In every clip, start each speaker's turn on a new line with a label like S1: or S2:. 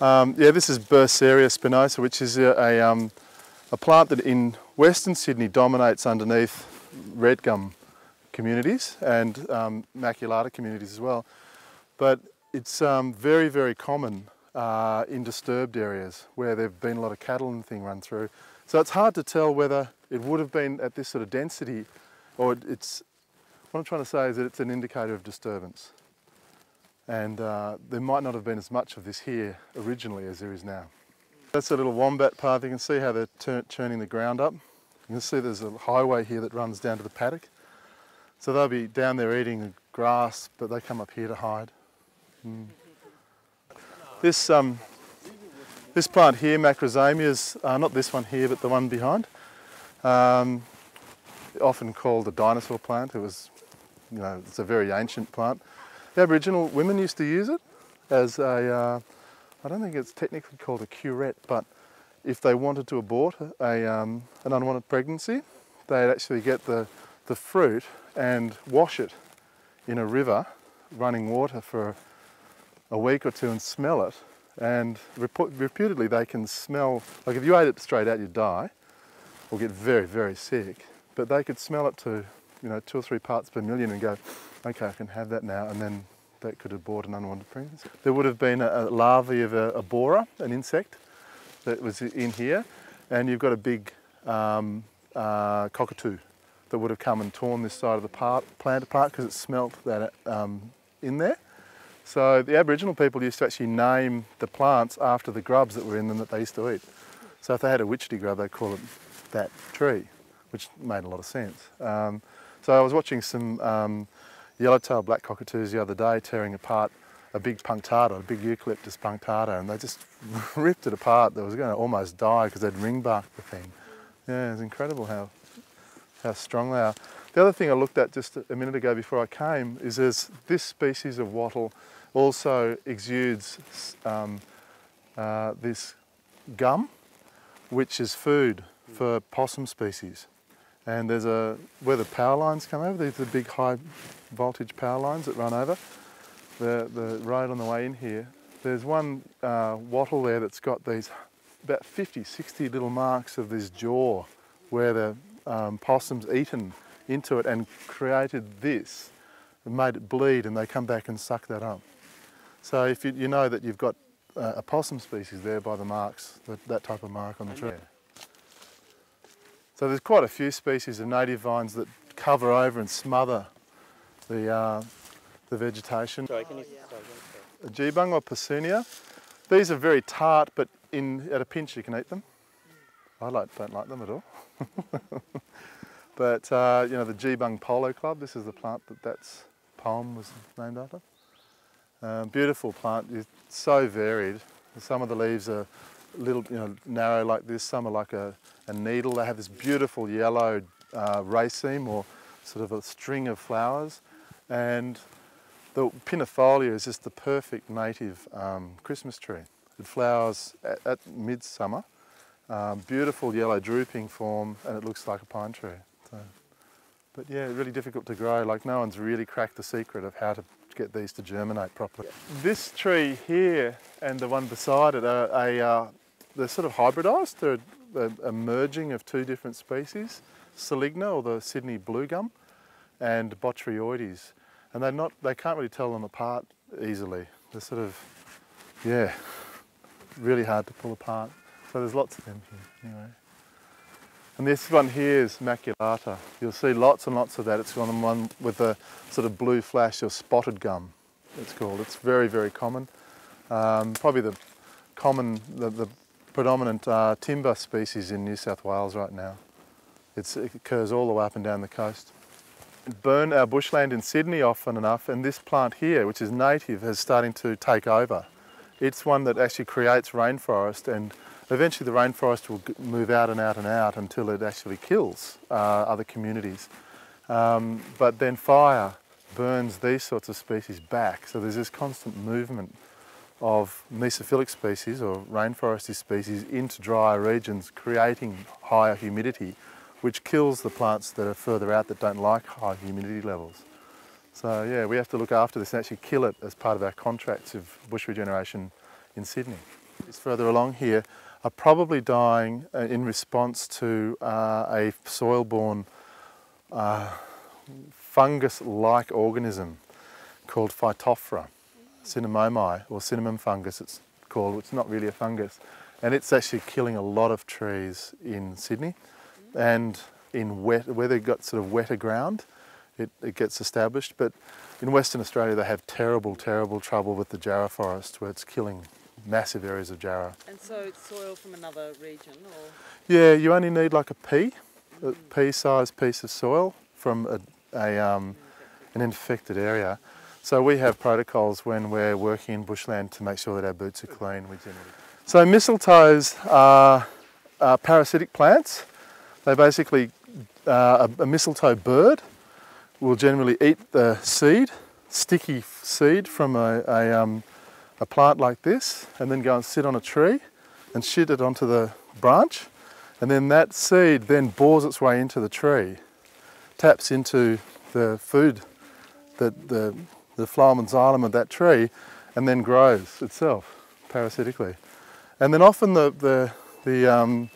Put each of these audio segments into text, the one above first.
S1: Um, yeah, this is Bursaria spinosa, which is a, a, um, a, plant that in Western Sydney dominates underneath red gum communities and um, maculata communities as well. But it's um, very, very common uh, in disturbed areas where there have been a lot of cattle and thing run through. So it's hard to tell whether it would have been at this sort of density or it's, what I'm trying to say is that it's an indicator of disturbance. And uh, there might not have been as much of this here originally as there is now. That's a little wombat path. You can see how they're turning the ground up. You can see there's a highway here that runs down to the paddock. So they'll be down there eating grass, but they come up here to hide. Mm. This, um, this plant here, macrozamias, uh, not this one here, but the one behind, um, often called a dinosaur plant. It was, you know, it's a very ancient plant. The Aboriginal women used to use it as a, uh, I don't think it's technically called a curette, but if they wanted to abort a, um, an unwanted pregnancy, they'd actually get the, the fruit and wash it in a river, running water for a week or two and smell it. And reputedly they can smell, like if you ate it straight out you'd die or get very, very sick. But they could smell it to, you know, two or three parts per million and go, okay, I can have that now, and then that could have abort an unwanted pregnancy. There would have been a, a larvae of a, a, borer, an insect, that was in here, and you've got a big um, uh, cockatoo that would have come and torn this side of the part, plant apart because it smelt that um, in there. So the Aboriginal people used to actually name the plants after the grubs that were in them that they used to eat. So if they had a witchetty grub, they'd call it that tree, which made a lot of sense. Um, so I was watching some um, yellowtail black cockatoos the other day tearing apart a big punctata, a big eucalyptus punctata, and they just ripped it apart. They was going to almost die because they'd ring barked the thing. Yeah, it's incredible how, how strong they are. The other thing I looked at just a minute ago before I came is this species of wattle also exudes um, uh, this gum, which is food for possum species. And there's a, where the power lines come over, these are the big high voltage power lines that run over the, the road on the way in here. There's one uh, wattle there that's got these about 50, 60 little marks of this jaw where the um, possum's eaten into it and created this and made it bleed and they come back and suck that up. So if you, you know that you've got uh, a possum species there by the marks, that, that type of mark on the tree. So there's quite a few species of native vines that cover over and smother the, uh, the vegetation. Sorry, can you, sorry, Geebung or Persoonia. These are very tart, but in, at a pinch you can eat them. I like, don't like them at all. but uh, you know, the Geebung Polo Club, this is the plant that that's poem was named after. Um, beautiful plant, it's so varied. Some of the leaves are little, you know, narrow like this, some are like a, a needle. They have this beautiful yellow uh, raceme or sort of a string of flowers. And the pinifolia is just the perfect native um, Christmas tree. It flowers at, at midsummer, um, beautiful yellow drooping form, and it looks like a pine tree. So, but yeah, really difficult to grow. Like no one's really cracked the secret of how to get these to germinate properly. This tree here and the one beside it are a, uh, they're sort of hybridised. They're a, merging of two different species, Saligna or the Sydney blue gum and Botryoides. And they're not, they can't really tell them apart easily. They're sort of, yeah, really hard to pull apart. So there's lots of them here, anyway. And this one here is maculata. You'll see lots and lots of that. It's on the one with a sort of blue flash or spotted gum, it's called. It's very, very common. Um, probably the common, the, the predominant uh, timber species in New South Wales right now. It's, it occurs all the way up and down the coast. Burn our bushland in Sydney often enough and this plant here, which is native, is starting to take over. It's one that actually creates rainforest and eventually the rainforest will move out and out and out until it actually kills uh, other communities. Um, but then fire burns these sorts of species back, so there's this constant movement of mesophilic species or rainforesty species into drier regions, creating higher humidity, which kills the plants that are further out that don't like high humidity levels. So yeah, we have to look after this and actually kill it as part of our contracts of bush regeneration in Sydney. It's further along here are probably dying uh, in response to uh, a soil-borne uh, fungus-like organism called Phytophthora, cinnamomi, or cinnamon fungus it's called. It's not really a fungus. And it's actually killing a lot of trees in Sydney and in wet, where they've got sort of wetter ground, it, it gets established. But in Western Australia, they have terrible, terrible trouble with the jarrah forest where it's killing massive areas of jarrah.
S2: And so it's soil from another region or?
S1: Yeah, you only need like a pea, a pea-sized piece of soil from a, a um, an infected area. So we have protocols when we're working in bushland to make sure that our boots are clean. We generally. So mistletoes are, are parasitic plants. They basically, uh, a, a mistletoe bird will generally eat the seed, sticky seed from a, a, um, a plant like this, and then go and sit on a tree and shit it onto the branch. And then that seed then bores its way into the tree, taps into the food, the, the, the phloem and xylem of that tree, and then grows itself parasitically. And then often the, the, the um,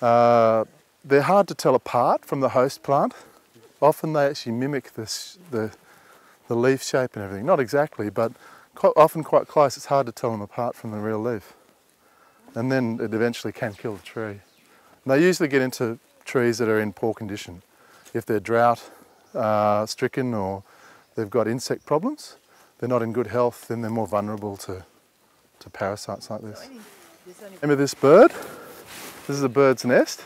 S1: uh, they're hard to tell apart from the host plant. Often they actually mimic the, the leaf shape and everything. Not exactly, but quite, often quite close. It's hard to tell them apart from the real leaf. And then it eventually can kill the tree. And they usually get into trees that are in poor condition. If they're drought uh, stricken or they've got insect problems, they're not in good health, then they're more vulnerable to, to parasites like this. Remember this bird? This is a bird's nest.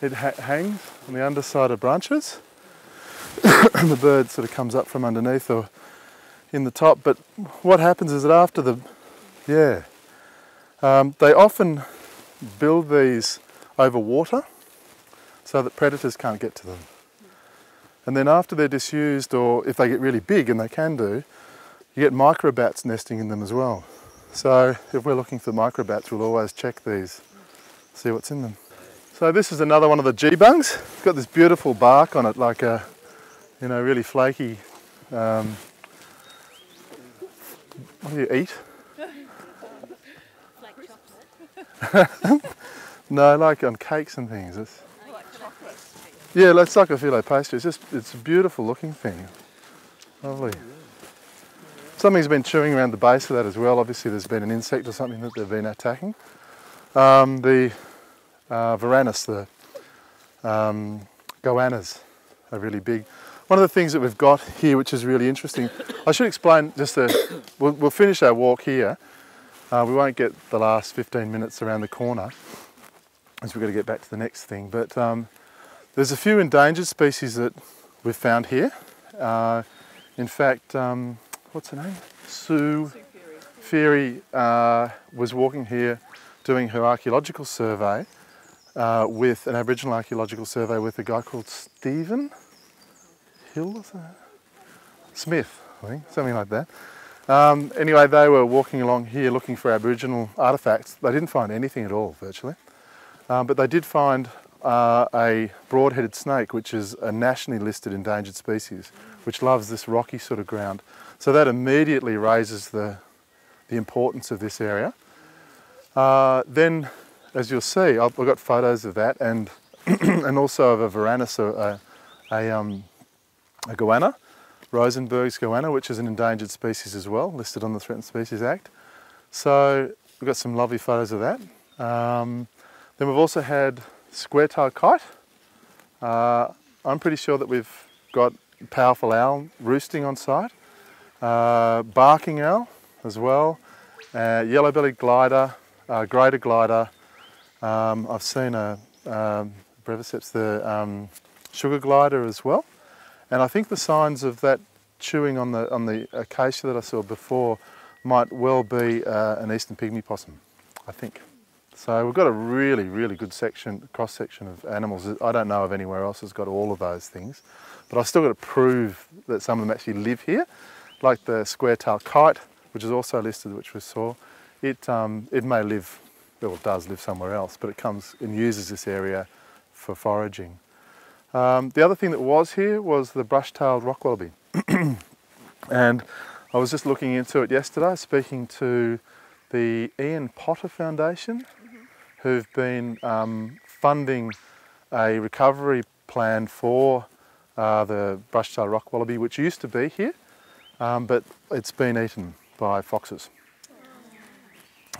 S1: It ha hangs on the underside of branches. and the bird sort of comes up from underneath or in the top. But what happens is that after the, yeah, um, they often build these over water so that predators can't get to them. And then after they're disused, or if they get really big, and they can do, you get microbats nesting in them as well. So if we're looking for microbats, we'll always check these, see what's in them. So this is another one of the Geebungs. It's got this beautiful bark on it, like a, you know, really flaky, um, what do you eat?
S2: Like chocolate.
S1: no, like on cakes and things. It's, yeah, it's like a filo pastry. It's just, it's a beautiful looking thing. Lovely. Something's been chewing around the base of that as well. Obviously there's been an insect or something that they've been attacking. Um, the uh, Varanus, the um, goannas are really big. One of the things that we've got here which is really interesting, I should explain just the, we'll, we'll finish our walk here. Uh, we won't get the last 15 minutes around the corner as we've got to get back to the next thing. But um, there's a few endangered species that we've found here. Uh, in fact, um, what's her name? Sue, Feary uh, was walking here doing her archaeological survey uh, with an Aboriginal archaeological survey with a guy called Stephen Hill? Smith, I think, something like that. Um, anyway, they were walking along here looking for Aboriginal artefacts. They didn't find anything at all, virtually. Um, but they did find uh, a broad-headed snake, which is a nationally listed endangered species, which loves this rocky sort of ground. So that immediately raises the, the importance of this area. Uh, then, as you'll see, I've, I've got photos of that and and also of a Varanus, a, a, um, a goanna, Rosenberg's goanna, which is an endangered species as well, listed on the Threatened Species Act. So we've got some lovely photos of that. Um, then we've also had square-tailed kite. Uh, I'm pretty sure that we've got powerful owl roosting on site. Uh, barking owl as well. Uh, yellow-bellied glider, uh, greater glider. Um, I've seen a um, breviceps, the um, sugar glider as well. And I think the signs of that chewing on the, on the acacia that I saw before might well be uh, an eastern pygmy possum, I think. So we've got a really, really good section, cross section of animals. I don't know of anywhere else that's got all of those things, but I've still got to prove that some of them actually live here, like the square-tailed kite, which is also listed, which we saw. It, um, it may live, well it does live somewhere else, but it comes and uses this area for foraging. Um, the other thing that was here was the brush-tailed rock wallaby. and I was just looking into it yesterday, speaking to the Ian Potter Foundation, who've been um, funding a recovery plan for uh, the brush-tailed rock wallaby, which used to be here, um, but it's been eaten by foxes.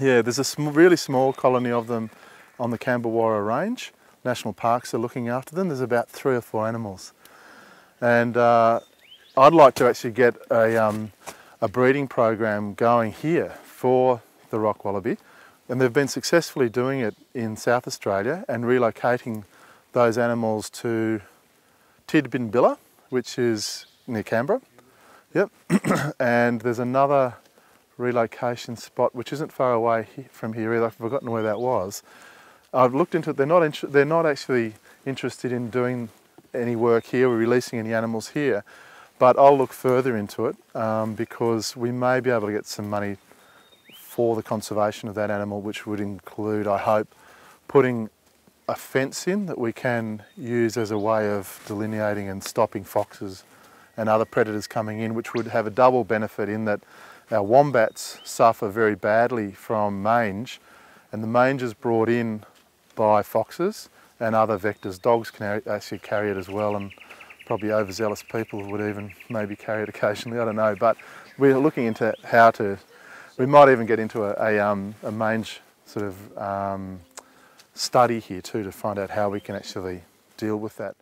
S1: Yeah, there's a sm really small colony of them on the Cambewarra Range. National Parks are looking after them. There's about three or four animals. And uh, I'd like to actually get a, um, a breeding program going here for the rock wallaby. And they've been successfully doing it in South Australia and relocating those animals to Tidbinbilla, which is near Canberra. Yep. and there's another relocation spot which isn't far away from here either. I've forgotten where that was. I've looked into it. They're not. they're not actually interested in doing any work here or releasing any animals here, but I'll look further into it um, because we may be able to get some money for the conservation of that animal, which would include, I hope, putting a fence in that we can use as a way of delineating and stopping foxes and other predators coming in, which would have a double benefit in that our wombats suffer very badly from mange, and the mange is brought in by foxes and other vectors. Dogs can actually carry it as well, and probably overzealous people would even maybe carry it occasionally, I don't know. But we're looking into how to, we might even get into a, a, um, a mange sort of um, study here too to find out how we can actually deal with that.